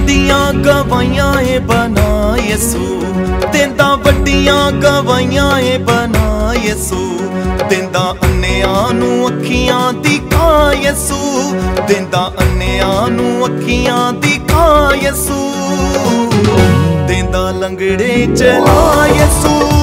ਵੱਡੀਆਂ ਗਵਾਈਆਂ ਏ ਬਨਾ ਯਿਸੂ। ਦਿੰਦਾ ਵੱਡੀਆਂ ਗਵਾਈਆਂ ਏ ਬਨਾ ਯਿਸੂ। ਦਿੰਦਾ ਅੰਨਿਆਂ ਨੂੰ ਅੱਖੀਆਂ ਦਿਖਾ ਯਿਸੂ। ਦਿੰਦਾ ਅੰਨਿਆਂ ਨੂੰ ਅੱਖੀਆਂ ਦਿਖਾ ਯਿਸੂ। ਦਿੰਦਾ ਲੰਗੜੇ ਚਲਾ ਯਿਸੂ।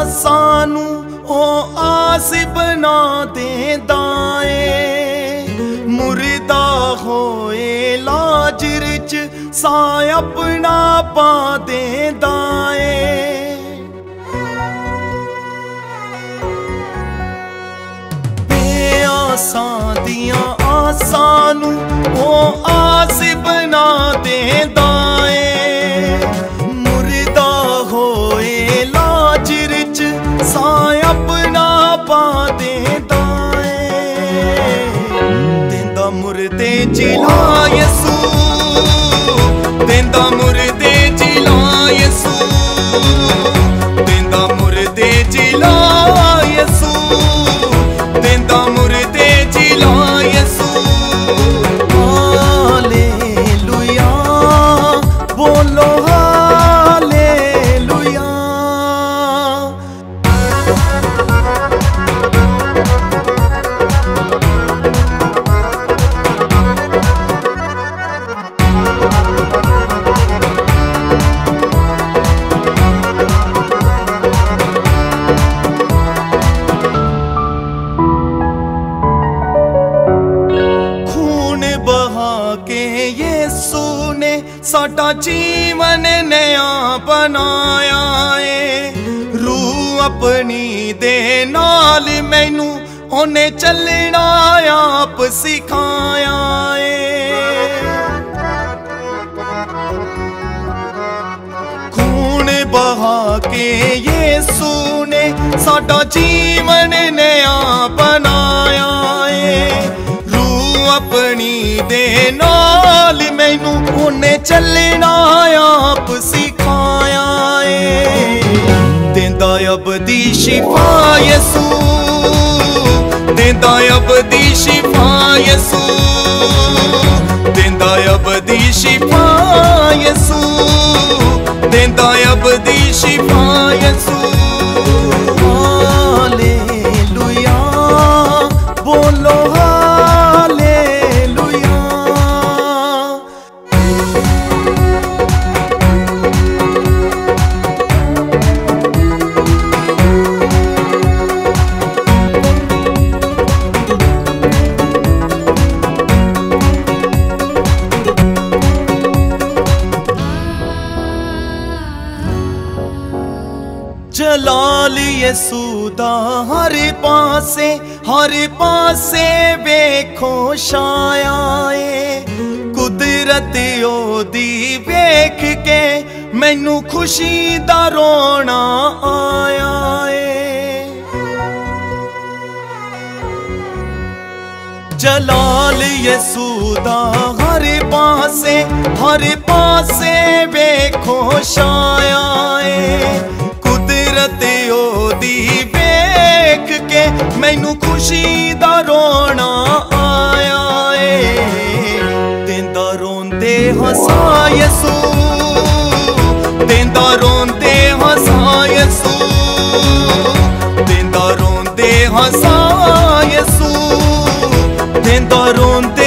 ਦੀਆਂ ਆਸਾਂ ਨੂੰ ਉਹ ਆਸ ਬਣਾ ਦੇਂਦਾ ਏ। ਮੁਰਦਾ ਹੋਏ ਲਾਜਰ ਚ ਸਾ ਆਪਣਾ ਪਾ ਦੇਂਦਾ ਏ। ਬੇਆਸਾਂ ਦੀਆਂ ਆਸਾਂ ਨੂੰ ਉਹ ਮੁਰਦੇ ਜਿਲਾ ਯਸੂ, ਦਿੰਦਾ ਮੁਰਦੇ ਜਿਲਾ ਯਸੂ, ਦਿੰਦਾ ਮੁਰਦੇ ਜਿਲਾ ਯਸੂ, ਦਿੰਦਾ ਮੁਰਦੇ ਜਿਲਾ ਯਸੂ। ਹਾਲੇਲੂਇਆ, ਬੋਲੋ ਸਾਡਾ ਜੀਵਨ ਨਿਆ ਬਣਾਇਆ ਏ। ਰੂਹ ਆਪਣੀ ਦੇ ਨਾਲ ਮੈਨੂੰ ਉਹਨੇ ਚੱਲਣਾ, ਆਪ ਸਿਖਾਇਆ ਏ। ਖੂਨ ਬਹਾ ਕੇ ਯਿਸੂ ਨੇ ਸਾਡਾ ਜੀਵਨ ਨਿਆ ਬਣਾਇਆ ਏ। ਰੂਹ ਆਪਣੀ ਦੇ ਨਾਲ ਮੈਨੂੰ ਉਹਨੇ ਚੱਲਣਾ ਆਪ ਸਿਖਾਇਆ ਏ। ਦਿੰਦਾ ਅਬਦੀ ਸ਼ਿਫਾ ਯਿਸੂ। ਦਿੰਦਾ ਅਬਦੀ ਸ਼ਿਫਾ ਯਿਸੂ। ਦਿੰਦਾ ਅਬਦੀ ਸ਼ਿਫਾ ਯਿਸੂ। ਦਿੰਦਾ ਅਬਦੀ ਸ਼ਿਫਾ ਯਿਸੂ। ਜਲਾਲ ਯਸੂ ਦਾ ਹਰ ਪਾਸੇ ਹਰ ਪਾਸੇ ਵੇਖੋ ਛਾਇਆ ਏ ਕੁਦਰਤ ਉਹਦੀ ਵੇਖ ਕੇ ਮੈਨੂੰ ਖੁਸ਼ੀ ਦਾ ਰੋਣਾ ਆਇਆ ਏ ਜਲਾਲ ਯਸੂ ਦਾ ਹਰ ਪਾਸੇ ਹਰ ਪਾਸੇ ਵੇਖੋ ਛਾਇਆ ਏ ਤੈਨੂੰ ਖੁਸ਼ੀ ਦਾ ਰੋਣਾ ਆਇਆ ਏ। ਤੈਂਦਾ ਰੋਂਦੇ ਹਸਾ ਯਸੂ। ਤੈਂਦਾ ਰੋਂਦੇ ਹਸਾ ਯਸੂ। ਤੈਂਦਾ ਰੋਂਦੇ ਹਸਾ ਯਸੂ। ਤੈਂਦਾ ਰੋਂਦੇ